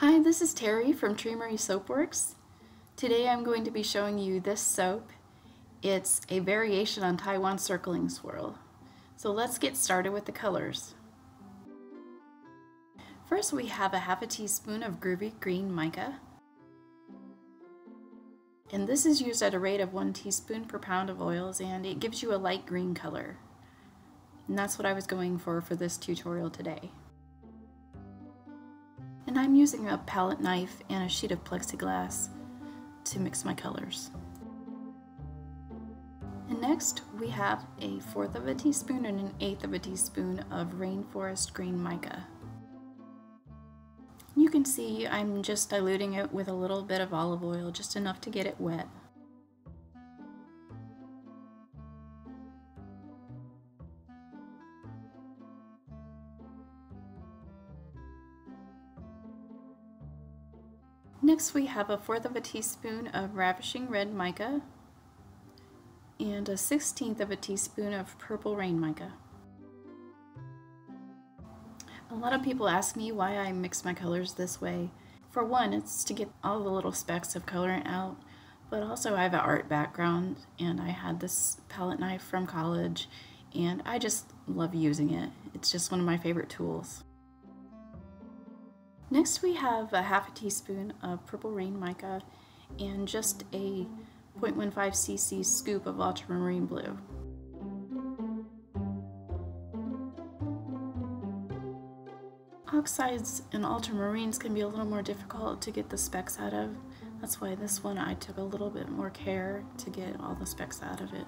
Hi, this is Teri from Tree Marie Soapworks. Today I'm going to be showing you this soap. It's a variation on Taiwan Circling Swirl. So let's get started with the colors. First we have a half a teaspoon of Groovy Green Mica. And this is used at a rate of one teaspoon per pound of oils and it gives you a light green color. And that's what I was going for for this tutorial today. And I'm using a palette knife and a sheet of plexiglass to mix my colors. And next we have a fourth of a teaspoon and an eighth of a teaspoon of Rainforest Green Mica. You can see I'm just diluting it with a little bit of olive oil, just enough to get it wet. Next we have a fourth of a teaspoon of Ravishing Red Mica and a sixteenth of a teaspoon of Purple Rain Mica. A lot of people ask me why I mix my colors this way. For one, it's to get all the little specks of color out, but also I have an art background and I had this palette knife from college and I just love using it. It's just one of my favorite tools. Next we have a half a teaspoon of Purple Rain Mica and just a 0.15 cc scoop of ultramarine blue. Oxides and ultramarines can be a little more difficult to get the specks out of. That's why this one I took a little bit more care to get all the specks out of it.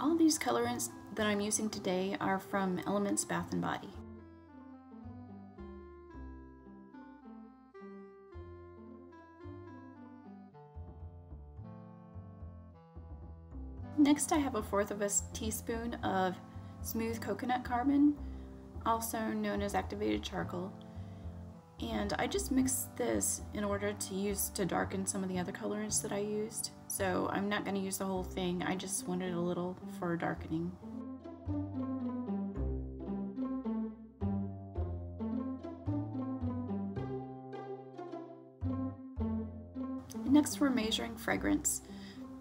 All these colorants that I'm using today are from Elements Bath & Body. Next I have a fourth of a teaspoon of smooth coconut carbon, also known as activated charcoal. And I just mixed this in order to use to darken some of the other colorants that I used. So I'm not going to use the whole thing, I just wanted a little for darkening. Next we're measuring fragrance.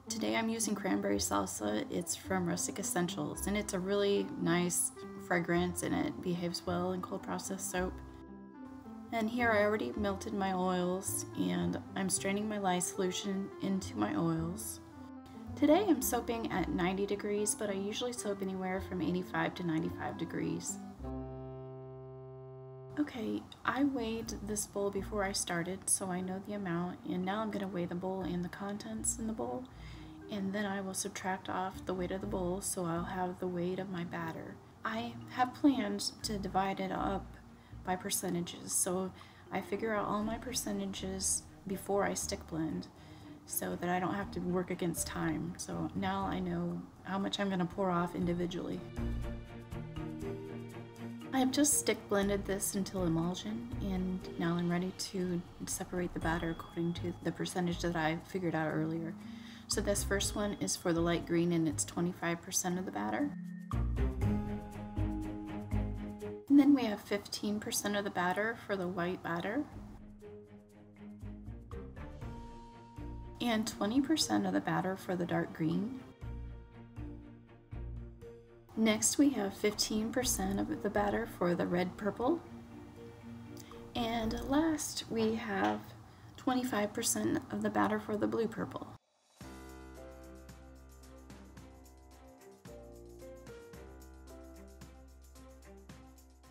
Today I'm using cranberry salsa. It's from Rustic Escentuals and it's a really nice fragrance and it behaves well in cold process soap. And here I already melted my oils and I'm straining my lye solution into my oils. Today I'm soaping at 90 degrees, but I usually soap anywhere from 85 to 95 degrees. Okay, I weighed this bowl before I started, so I know the amount, and now I'm going to weigh the bowl and the contents in the bowl, and then I will subtract off the weight of the bowl so I'll have the weight of my batter. I have planned to divide it up by percentages so I figure out all my percentages before I stick blend so that I don't have to work against time. So now I know how much I'm going to pour off individually. I have just stick blended this until emulsion and now I'm ready to separate the batter according to the percentage that I figured out earlier. So this first one is for the light green and it's 25% of the batter. And then we have 15% of the batter for the white batter. And 20% of the batter for the dark green. Next we have 15% of the batter for the red purple. And last we have 25% of the batter for the blue purple.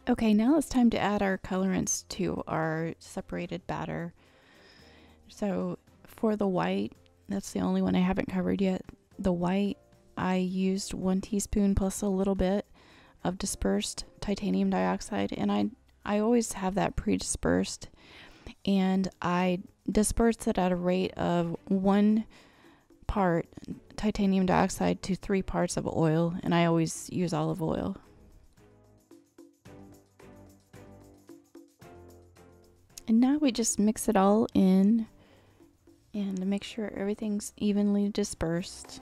Okay, now it's time to add our colorants to our separated batter. So for the white, that's the only one I haven't covered yet. The white, I used one teaspoon plus a little bit of dispersed titanium dioxide, and I I always have that pre-dispersed, and I dispersed it at a rate of one part titanium dioxide to three parts of oil, and I always use olive oil. And now we just mix it all in and to make sure everything's evenly dispersed.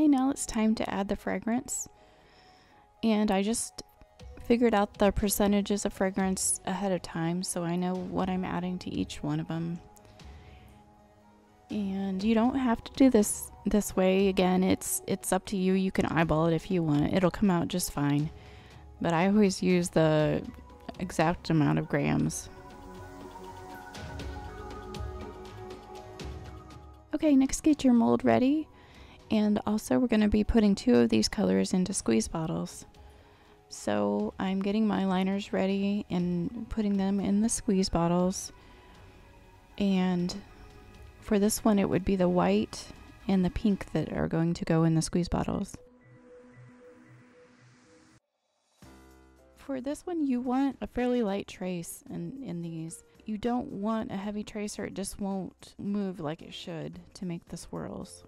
Okay, now it's time to add the fragrance. And I just figured out the percentages of fragrance ahead of time so I know what I'm adding to each one of them. And you don't have to do this this way again. It's it's up to you. You can eyeball it if you want. It'll come out just fine. But I always use the exact amount of grams. Okay, next get your mold ready. And also we're going to be putting two of these colors into squeeze bottles. So I'm getting my liners ready and putting them in the squeeze bottles. And for this one, it would be the white and the pink that are going to go in the squeeze bottles. For this one, you want a fairly light trace in, in these. You don't want a heavy trace or it just won't move like it should to make the swirls.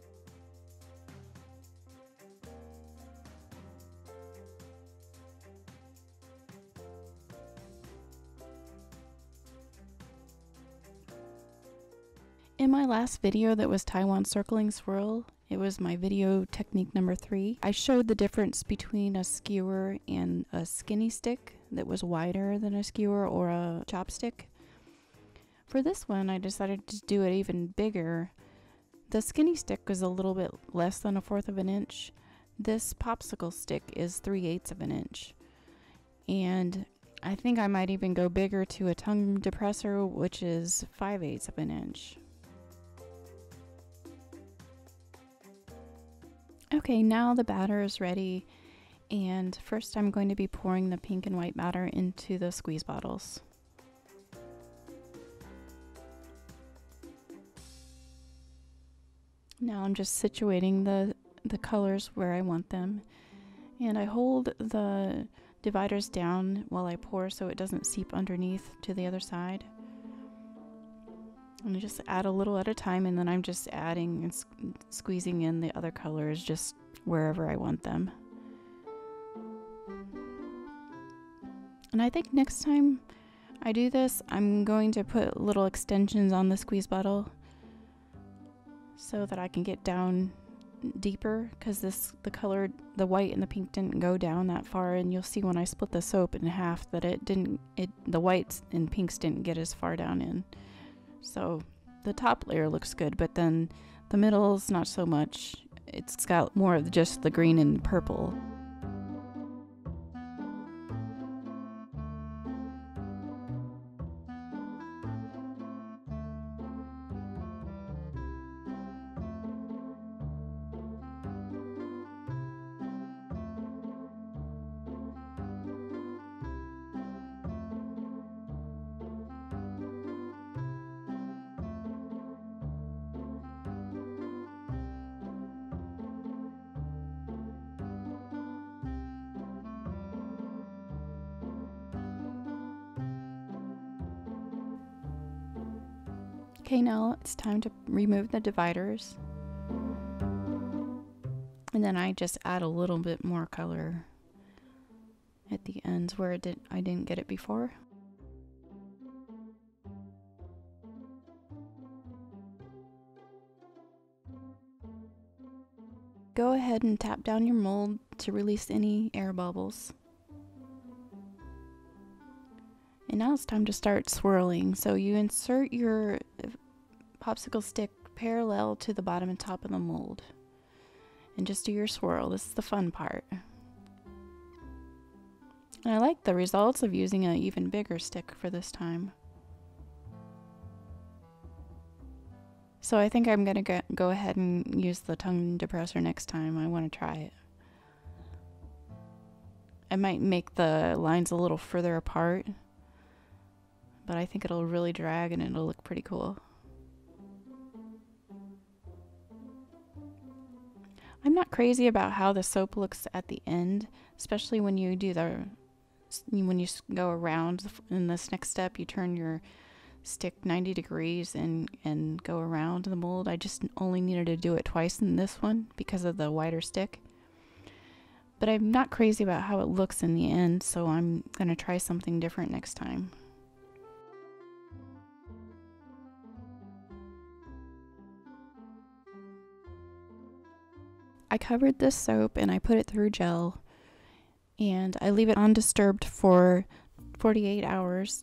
My last video that was Taiwan Circling Swirl, it was my video technique number three, I showed the difference between a skewer and a skinny stick that was wider than a skewer or a chopstick. For this one, I decided to do it even bigger. The skinny stick was a little bit less than a fourth of an inch. This popsicle stick is three eighths of an inch. And I think I might even go bigger to a tongue depressor, which is five eighths of an inch. Okay, now the batter is ready. And first I'm going to be pouring the pink and white batter into the squeeze bottles. Now I'm just situating the, the colors where I want them. And I hold the dividers down while I pour so it doesn't seep underneath to the other side. And I just add a little at a time, and then I'm just adding and squeezing in the other colors just wherever I want them. And I think next time I do this, I'm going to put little extensions on the squeeze bottle so that I can get down deeper because this the color the white and the pink didn't go down that far and you'll see when I split the soap in half that it didn't it the whites and pinks didn't get as far down in. So the top layer looks good, but then the middle's not so much. It's got more of just the green and purple. Okay, now it's time to remove the dividers. And then I just add a little bit more color at the ends where it did I didn't get it before. Go ahead and tap down your mold to release any air bubbles. And now it's time to start swirling. So you insert your popsicle stick parallel to the bottom and top of the mold. And just do your swirl. This is the fun part. And I like the results of using an even bigger stick for this time. So I think I'm going to go ahead and use the tongue depressor next time. I want to try it. I might make the lines a little further apart, but I think it'll really drag and it'll look pretty cool. I'm not crazy about how the soap looks at the end, especially when you do the when you go around in this next step you turn your stick 90 degrees and and go around the mold. I just only needed to do it twice in this one because of the wider stick. but I'm not crazy about how it looks in the end, so I'm going to try something different next time. I covered this soap and I put it through gel and I leave it undisturbed for 48 hours.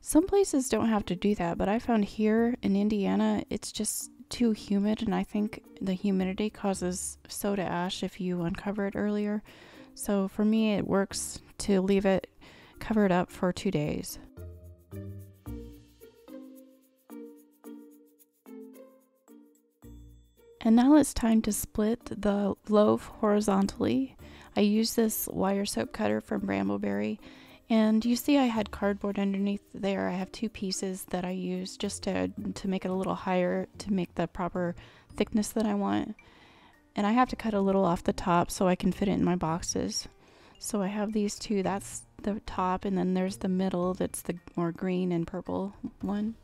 Some places don't have to do that, but I found here in Indiana it's just too humid and I think the humidity causes soda ash if you uncover it earlier. So for me it works to leave it covered up for 2 days. And now it's time to split the loaf horizontally. I use this wire soap cutter from Brambleberry. And you see I had cardboard underneath there. I have two pieces that I use just to, to make it a little higher to make the proper thickness that I want. And I have to cut a little off the top so I can fit it in my boxes. So I have these two. That's the top and then there's the middle that's the more green and purple one.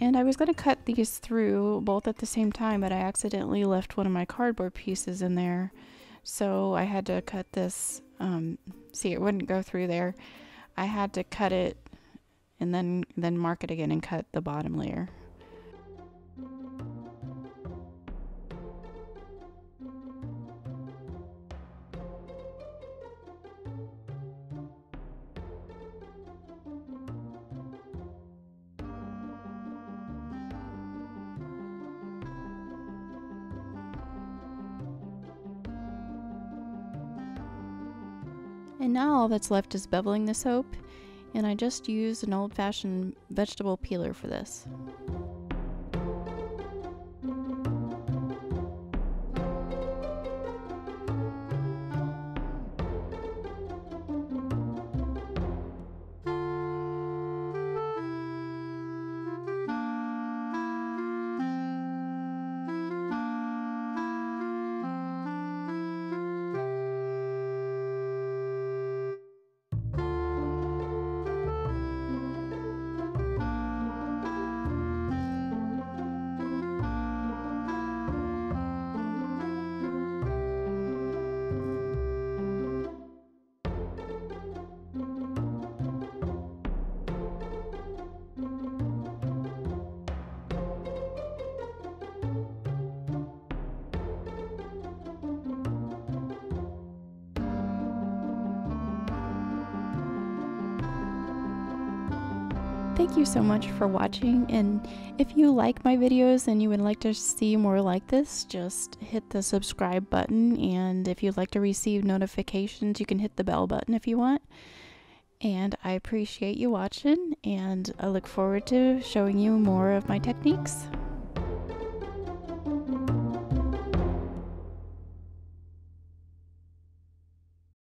And I was going to cut these through both at the same time, but I accidentally left one of my cardboard pieces in there. So I had to cut this, um, see it wouldn't go through there. I had to cut it and then, then mark it again and cut the bottom layer. And now all that's left is beveling the soap, and I just used an old-fashioned vegetable peeler for this. Thank you so much for watching and if you like my videos and you would like to see more like this, just hit the subscribe button and if you'd like to receive notifications, you can hit the bell button if you want. And I appreciate you watching and I look forward to showing you more of my techniques.